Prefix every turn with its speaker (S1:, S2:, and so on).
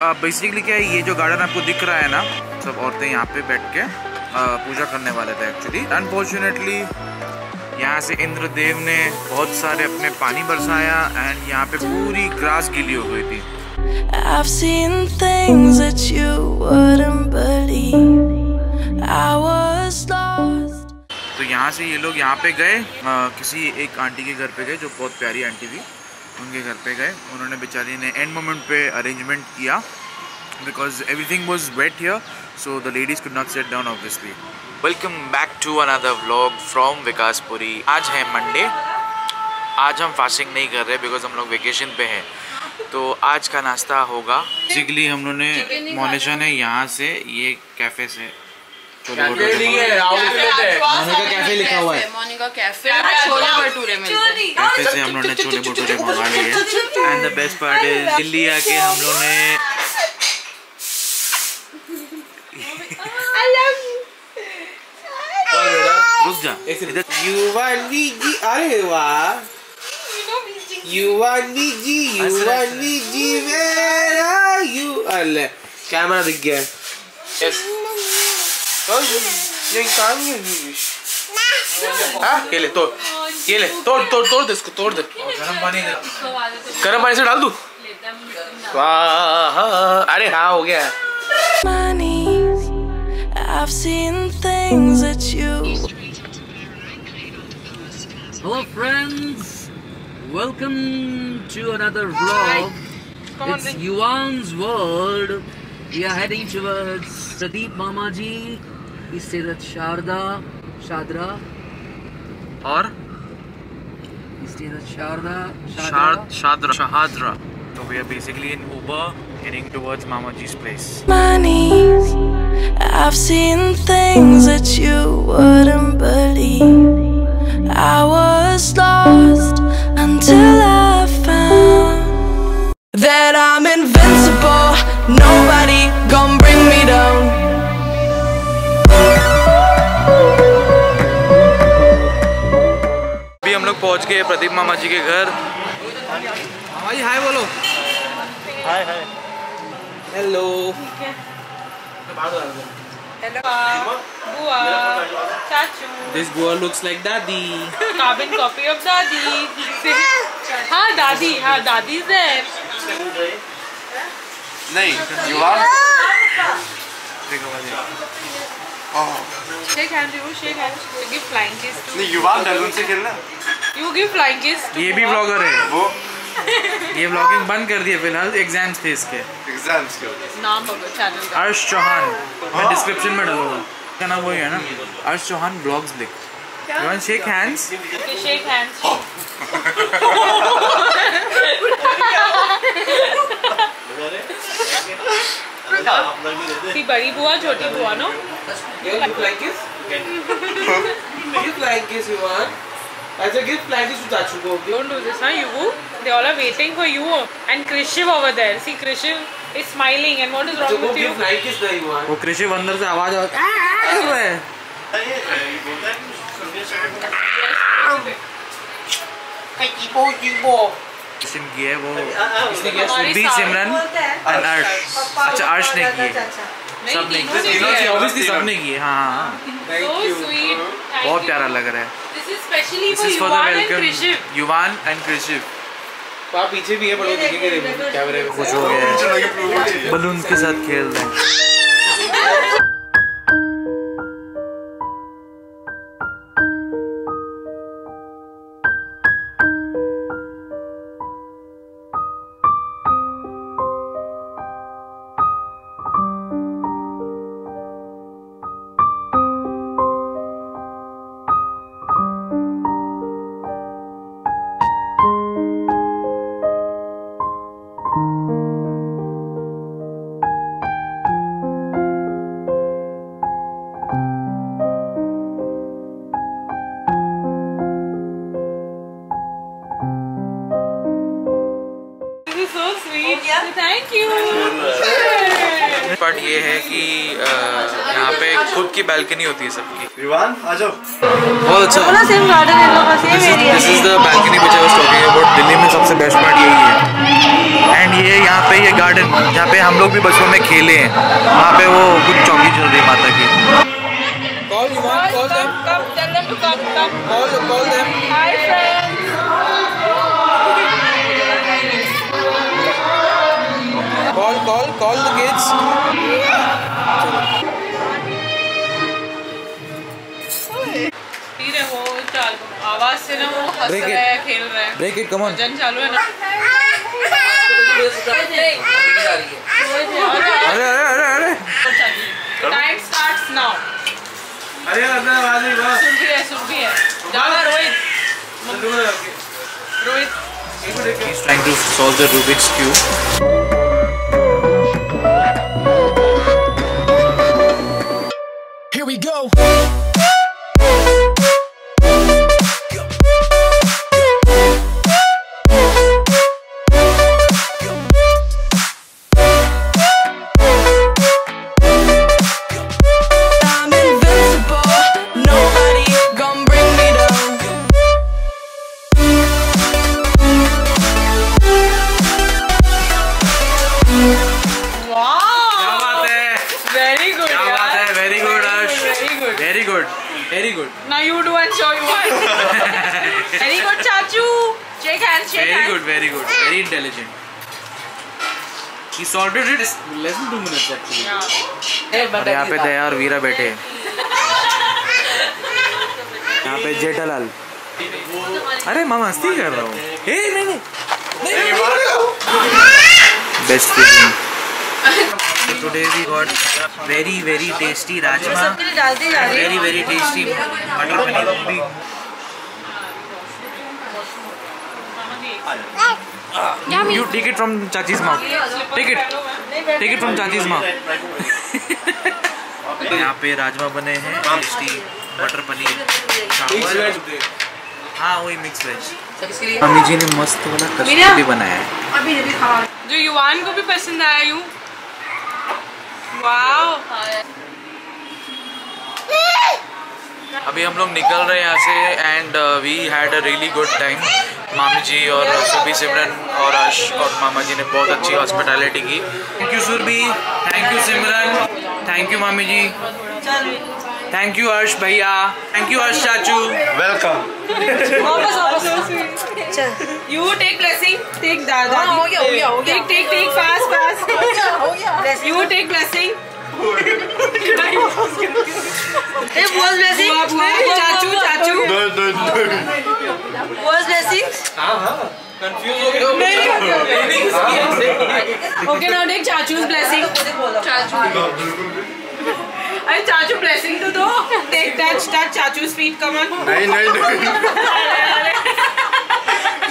S1: Basically क्या है ये जो गार्डन आपको दिख रहा है ना सब औरतें यहाँ पे बैठ के पूजा करने वाले थे एक्चुअली अनफॉर्चुनेटली यहाँ से इंद्रदेव ने बहुत सारे अपने पानी बरसाया एंड यहाँ पे पूरी ग्रास गिली हो गई थी I've seen things that you wouldn't believe. I was lost. तो यहाँ से ये लोग यहाँ पे गए आ, किसी एक आंटी के घर पे गए जो बहुत प्यारी आंटी थी उनके घर पे गए। उन्होंने बेचारी ने एंड मोमेंट पे अरेंजमेंट किया because everything was wet here so the ladies could not sit down obviously welcome back to another vlog from Vikaspuri आज है मंडे आज हम फास्टिंग नहीं कर रहे बिकॉज़ हम लोग वेकेशन पे हैं। तो आज का नाश्ता होगा। बेसिकली हम लोगों ने मोनिशा ने यहाँ से ये कैफ़े से कैफ़े लिखा हुआ है। मोनिका कैफ़े छोले भटूरे मिलते कैफ़े से हम लोग ने छोले भटूरे मंगा लिए। And the best part is Delhi आके हम लोग ने रुक जा। युवान जी अरे वाह। Yuvan ji Yuvan ji where are you camera दिख गया। यस हाँ ये ले तोड़ ये ले तोड़ तोड़ तोड़ दे इसको तोड़ दे गरम पानी दे गरम पानी से डाल दू वाह अरे हाँ हो गया I've seen things that you
S2: Hello friends, welcome to another vlog. It's Yuan's World. We are heading towards Pradeep Mamaji he stays at Sharda, Shadra.
S1: Or?
S2: He stays at Sharda,
S1: Shadra. Shadra. Shahadra. So we are basically in Uber heading towards Mamaji's place.
S3: My I've seen things that you wouldn't believe. I was lost until I found that I'm invincible.
S1: पहुँच गए प्रदीप मामा जी के घर। भाई हाय बोलो। हाय हाय। Hello hello बुआ। चाचू। This बुआ
S4: looks like दादी। काबिन कॉपी ऑफ़ दादी। हाँ दादी हाँ दादी
S1: से। नहीं युवा देखो
S4: भाई। ओह shake hand you shake hand give flying kiss
S1: नहीं युवा डालून से खेलना।
S4: You give flying kiss.
S1: ये भी ब्लॉगर है. वो ये ब्लॉगिंग बंद कर दिया फ़िलहाल एग्ज़ाम्स थे इसके।
S5: एग्ज़ाम्स के
S4: नाम बोलो चैनल का।
S1: अर्श चौहान। मैं डिस्क्रिप्शन में डालूँगा। क्या नाम वही है ना? अर्श चौहान ब्लॉग्स लिख you want shake hands
S4: okay shake hands see बड़ी बुआ छोटी बुआ no?
S1: You like this? Give like this you want? As a gift like this to Tachuko okay?
S4: don't do this huh you they all are waiting for you and Krishiv over there see Krishiv is smiling and what is wrong with you
S1: like this the you वो कृषिव अंदर से आवाज़ आ कर रहा है कीपो कीपो किसने किया है वो किसने किया बी सिमरन एंड अर्श अच्छा अर्श ने किए सबने किए ऑब्वियसली सबने किए हाँ
S4: so sweet
S1: बहुत प्यारा लग रहा है।
S4: This is for the welcome and Krishiv
S1: Yuvan and Krishiv तो आप पीछे भी है बड़े दिखेंगे कैमरे में। खुश हो गए बलून के साथ खेल रहे हैं। पार्ट ये है कि यहाँ पे खुद की बैल्कनी होती है सबकी।
S5: विवान आ जाओ।
S1: बहुत अच्छा।
S4: पूरा सेम गार्डन है लोग same area
S1: this is the balcony which I was talking about Delhi में सबसे बेस्ट पार्ट यही है। एंड ये यहाँ पे ये गार्डन जहाँ पे हम लोग भी बचपन में खेले हैं। वहाँ पे वो कुछ चौकी चल रही है माता की। Call call call call the
S4: आवाज़ से ना वो हंस. रहे हैं खेल रहे हैं।
S1: Break it come on.
S4: भजन चालू है ना?
S1: अरे अरे अरे अरे।
S4: टाइम स्टार्ट्स नाउ
S5: अरे अंदर वाली बस
S4: सुन भी है सुन भी है। जाना Rohit. Rohit.
S1: He's trying to solve the Rubik's cube.
S4: Very good
S1: very good
S4: Now you do and show you one. Very good, Chachu. Shake hands, shake
S1: very
S4: hands.
S1: Good very good very intelligent He solved it in less than two minutes actually.
S4: Yeah.
S1: और यहाँ पे दया और वीरा बैठे हैं यहाँ पे जेठालाल अरे मैं मस्ती कर रहा हूँ हे नहीं नहीं best feeling today we got very very tasty rajma
S4: सबके लिए डालते जा रही
S1: वेरी वेरी टेस्टी मटर पनीर भी You take it from Chachi's mouth. Take it. Take it from Chachi's mouth. यहाँ पे राजमा बने हैं टेस्टी मटर पनीर चावल हाँ वही मिक्स वेज मम्मी जी ने मस्त वाला कस्टर्ड भी बनाया है।
S4: जो युवान को भी पसंद आया यूँ। वाओ।
S1: अभी हम लोग निकल रहे हैं यहाँ से and we had a really good time मामी जी और सुबी सिमरन और अर्श और मामा जी ने बहुत अच्छी हॉस्पिटैलिटी की। Thank you Surbhi thank you Simran. Thank you मामी जी. थैंक यू अर्श भैया. थैंक यू अर्श चाचू.
S5: Welcome
S4: you take blessing take दादा हो गया हो गया हो गया take take take fast fast हो गया you take blessing a was blessing चाचू चाचू was blessings okay now take चाचू's blessing चाचू अरे चाचू blessing तो दो take touch touch चाचू's feet come on
S5: नहीं नहीं